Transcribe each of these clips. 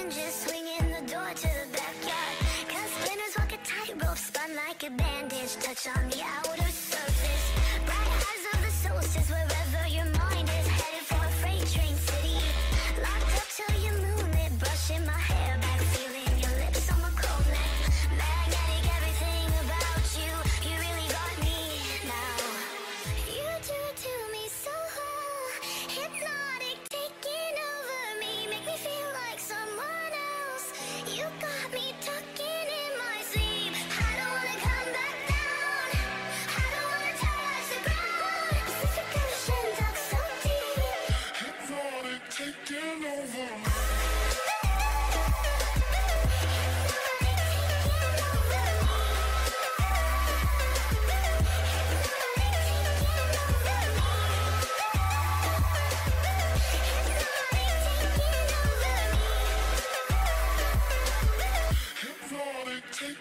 and just swinging the door to the backyard. Cause spinners walk a tightrope, spun like a bandage, touch on the outer.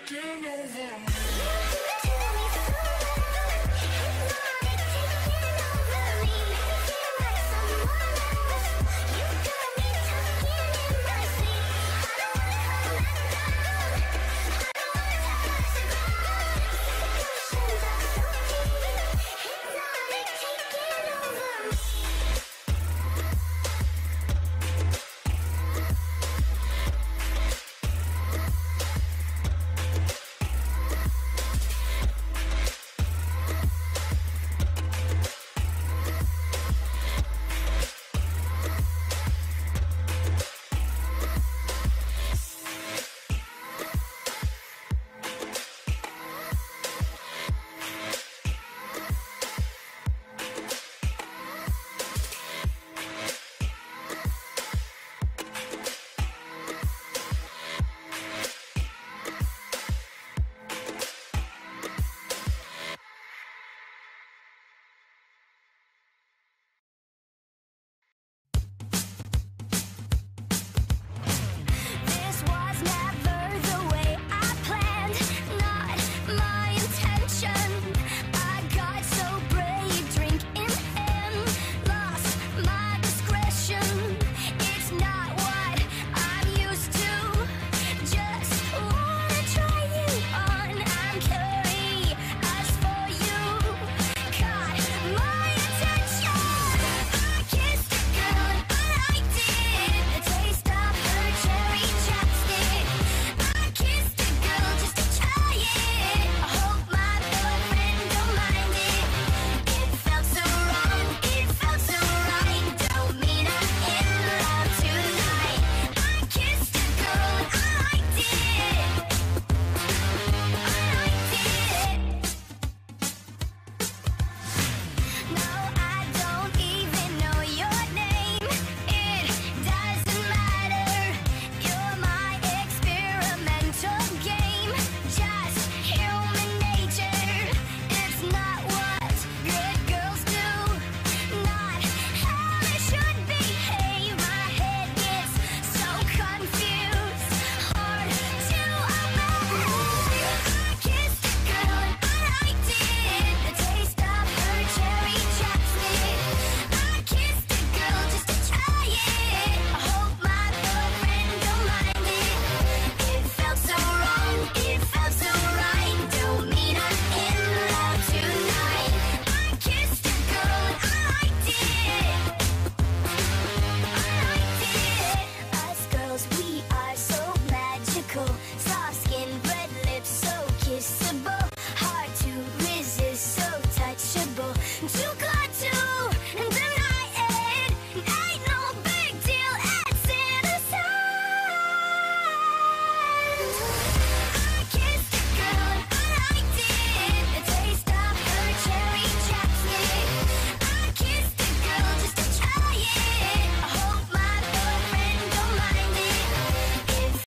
Turn over.